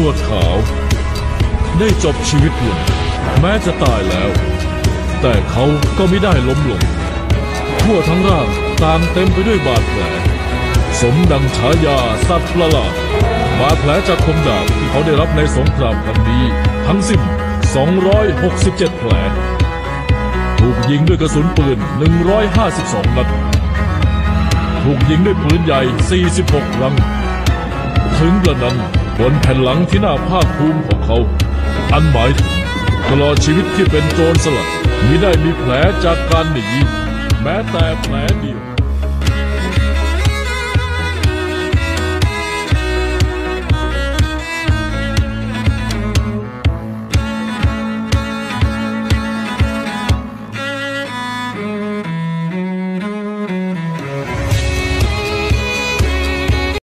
นวดขาว ได้จบชีวิตลงแม้จะตายแล้ว แต่เขาก็ไม่ได้ล้มลง ทั่วทั้งร่างตางเต็มไปด้วยบาดแผล สมดังฉายาสัตว์ประหลาดบาดแผลจากคมดาบที่เขาได้รับในสงครามครั้งนี้ ทั้งสิ้น 267 แผล ถูกยิงด้วยกระสุนปืน 152 นัด ถูกยิงด้วยปืนใหญ่ 46 ครั้ง ถึงกระนั้น บนแผ่นหลังที่น่าภาคภูมิของเขา อันหมายถึงตลอดชีวิตที่เป็นโจรสลัดมิได้มีแผลจากการหนีแม้แต่แผลเดียว